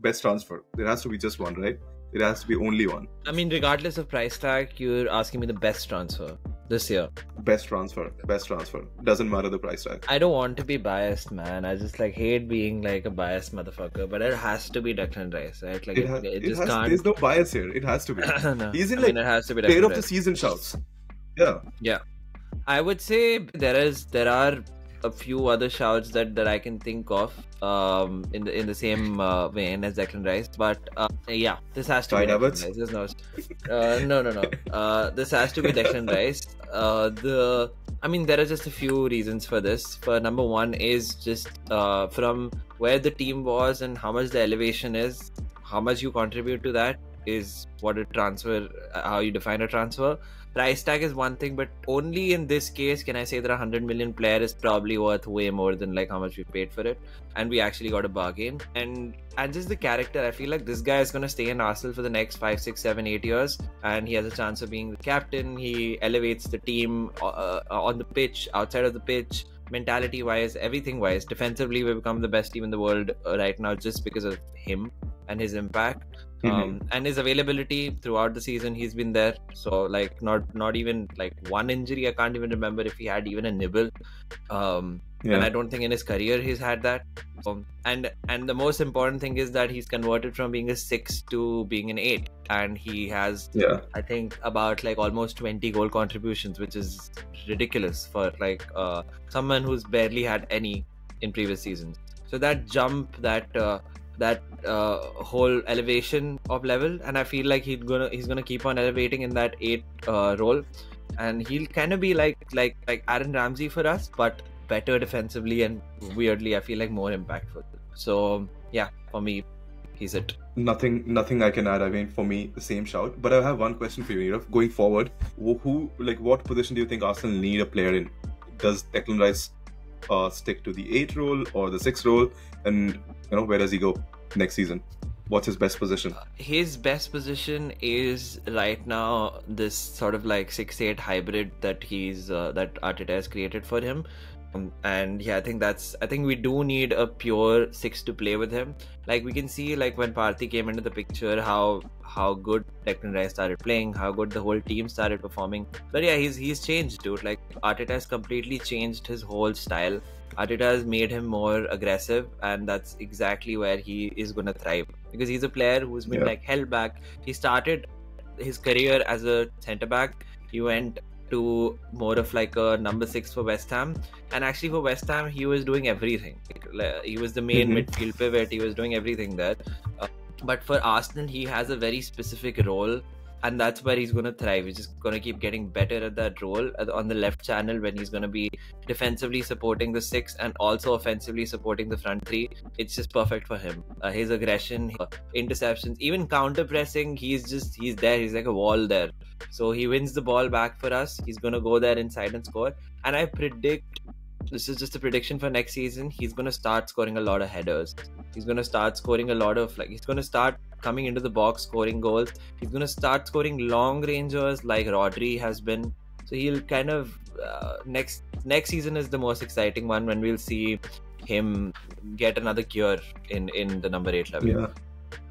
best transfer. There has to be just one, right? It has to be only one. I mean, regardless of price tag, you're asking me the best transfer this year. Best transfer. Best transfer. Doesn't matter the price tag. I don't want to be biased, man. I just like hate being like a biased motherfucker, but it has to be Declan Rice, right? Like It, it, ha- it it just has, can't. There's no bias here. It has to be. no. He's in I like mean, it has to be player of the season shouts. Yeah. Yeah. I would say there is there are a few other shouts that, that I can think of um in the in the same uh, vein as Declan Rice, but uh, yeah, this has to Kai be Declan? Rice. There's no, uh, no, no, no. Uh, this has to be Declan Rice. Uh, the I mean, there are just a few reasons for this. For number one is just uh, from where the team was and how much the elevation is, how much you contribute to that is what a transfer, uh, how you define a transfer price tag is one thing, but only in this case can I say that a hundred million player is probably worth way more than like how much we paid for it, and we actually got a bargain. And and just the character, I feel like this guy is gonna stay in Arsenal for the next five, six, seven, eight years, and he has a chance of being the captain. He elevates the team uh, uh, on the pitch, outside of the pitch. Mentality wise, everything wise, defensively, we've become the best team in the world uh, right now just because of him and his impact Mhm. um, and his availability throughout the season he's been there. So like not not even like one injury i can't even remember if he had even a nibble. Um and i don't think in his career he's had that. Um, and and the most important thing is that he's converted from being a six to being an eight. And he has Yeah. i think about like almost 20 goal contributions which is ridiculous for like uh someone who's barely had any in previous seasons. So that jump that uh, that uh, whole elevation of level and i feel like he's gonna he's gonna keep on elevating in that eight uh, role and he'll kind of be like like like aaron ramsey for us but better defensively and weirdly i feel like more impactful so yeah for me he's it Nothing. Nothing I can add. I mean, for me, the same shout. But I have one question for you, Nirav. Going forward, who, like what position do you think Arsenal need a player in? Does Declan Rice uh, stick to the eight role or the six role? And you know, where does he go next season? What's his best position? his best position is right now this sort of like six eight hybrid that he's uh, that Arteta has created for him. Um, and yeah, I think that's I think we do need a pure six to play with him. Like we can see like when Partey came into the picture how how good Declan Rice started playing, how good the whole team started performing. But yeah, he's he's changed, dude. Like Arteta has completely changed his whole style. Arteta has made him more aggressive, and that's exactly where he is gonna thrive because he's a player who's been Yeah. like held back. He started his career as a centre back. He went to more of like a number six for West Ham, and actually for West Ham he was doing everything. Like, he was the main Mhm. midfield pivot. He was doing everything there. Uh, but for Arsenal, he has a very specific role. And that's where he's going to thrive. He's just going to keep getting better at that role on the left channel when he's going to be defensively supporting the six and also offensively supporting the front three. It's just perfect for him. Uh, his aggression, uh, interceptions, even counter pressing, he's just he's there. He's like a wall there. So he wins the ball back for us. He's gonna go there inside and score. And I predict this is just a prediction for next season. He's gonna start scoring a lot of headers. He's gonna start scoring a lot of like he's gonna start coming into the box scoring goals. He's gonna start scoring long rangers like Rodri has been. So he'll kind of uh, next next season is the most exciting one when we'll see him get another gear in in the number eight level. Yeah.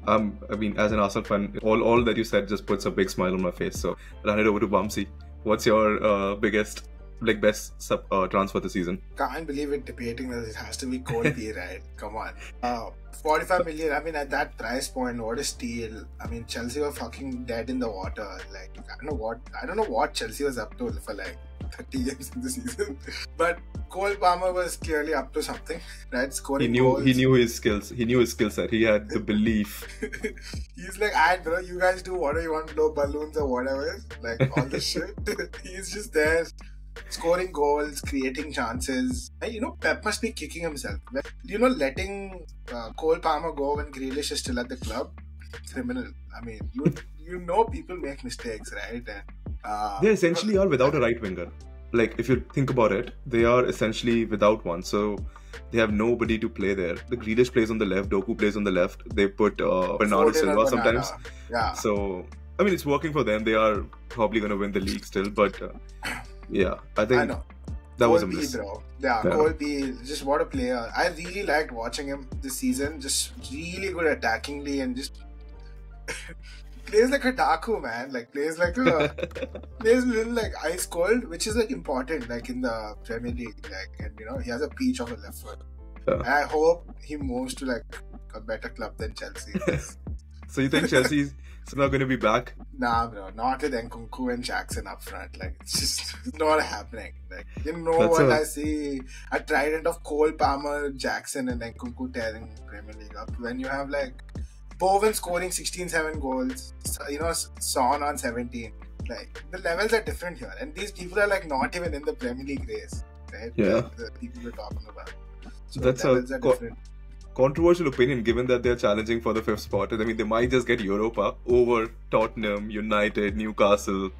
Um, I mean, as an Arsenal fan, all all that you said just puts a big smile on my face. So, run it over to Bumsy. What's your uh, biggest, like, best sub, uh, transfer this season? Can't believe it debating that it has to be Cole P, right? Come on. Uh, 45 million, I mean, at that price point, what a steal. I mean, Chelsea were fucking dead in the water. Like, I don't know what, I don't know what Chelsea was up to for like 30 games in the season. But Cole Palmer was clearly up to something, right? Scoring He knew goals. he knew his skills. He knew his skill set. He had the belief. He's like, alright, bro, you guys do whatever you want, blow balloons or whatever, like all this shit. He's just there, scoring goals, creating chances. You know, Pep must be kicking himself. You know, letting uh, Cole Palmer go when Grealish is still at the club, criminal. I mean, you you know, people make mistakes, right? Uh, They essentially are without a right winger. Like, if you think about it, they are essentially without one. So they have nobody to play there. The Grealish plays on the left. Doku plays on the left. They put uh, Bernardo Silva sometimes. Yeah. So I mean, it's working for them. They are probably going to win the league still, but uh, yeah, I think I know. That was a Cole P, bro. Yeah, Yeah. Cole P, just what a player. I really liked watching him this season. Just really good attackingly and just plays like a Taku, man. Like plays like uh, a plays a little like ice cold, which is like important, like in the Premier League. Like, and you know, he has a peach of a left foot. Yeah. I hope he moves to like a better club than Chelsea. so you think Chelsea's somehow going to be back? nah, bro, not with Nkunku and Jackson up front. Like, it's just not happening. Like, you know That's what a- I see? A trident of Cole Palmer, Jackson, and Nkunku tearing Premier League up. When you have like Bowen scoring 16, 7 goals, you know, Son on 17. Like, the levels are different here. And these people are like not even in the Premier League race, right? Yeah. The, people we're talking about. So That's a levels are co- different. Controversial opinion, given that they're challenging for the fifth spot. I mean, they might just get Europa over Tottenham, United, Newcastle,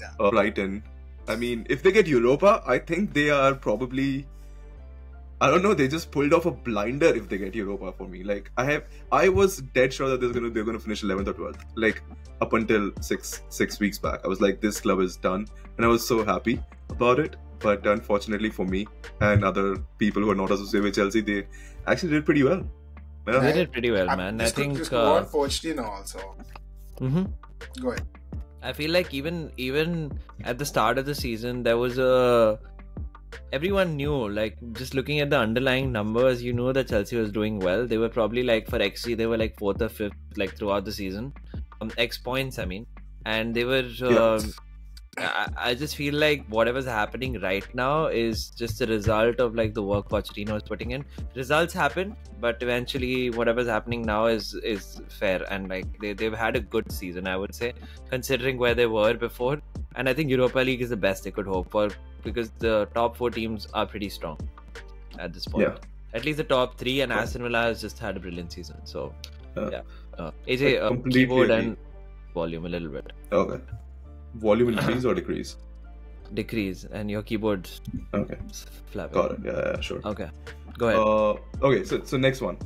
Yeah. uh, Brighton. I mean, if they get Europa, I think they are probably. I don't know. They just pulled off a blinder if they get Europa for me. Like I have, I was dead sure that they're gonna they're gonna finish 11th or 12th. Like up until six six weeks back, I was like, this club is done, and I was so happy about it. But unfortunately for me and other people who are not associated with Chelsea, they actually did pretty well. Yeah. They did pretty well, I'm- man. I just, think. Just uh, go on Pochettino also. mhm. Go ahead. I feel like even even at the start of the season there was a everyone knew like just looking at the underlying numbers you know that Chelsea was doing well they were probably like for XG they were like fourth or fifth like throughout the season um, X points I mean and they were um, I, I just feel like whatever's happening right now is just a result of like the work Pochettino is putting in. Results happen, but eventually whatever's happening now is is fair and like they they've had a good season, I would say, considering where they were before. And I think Europa League is the best they could hope for because the top four teams are pretty strong at this point. Yeah. At least the top three, and Aston Villa has just had a brilliant season. So Uh, yeah, uh, AJ, uh, keyboard and volume a little bit Okay. Volume increase or decrease? decrease, and your keyboard Okay. flapping. Got it. Yeah, yeah, sure. Okay, go ahead. Uh, okay, so so next one.